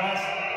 Last